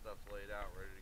stuff laid out, ready to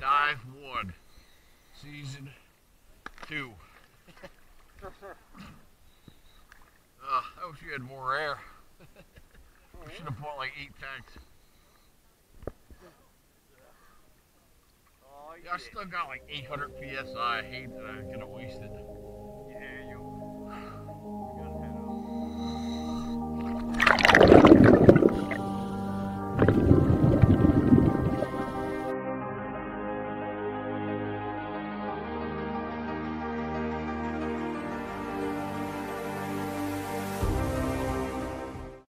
Dive one. Season two. uh, I wish you had more air. I should have bought like eight tanks. Oh, Yeah, I still got like 800 psi. I hate that I'm gonna waste it.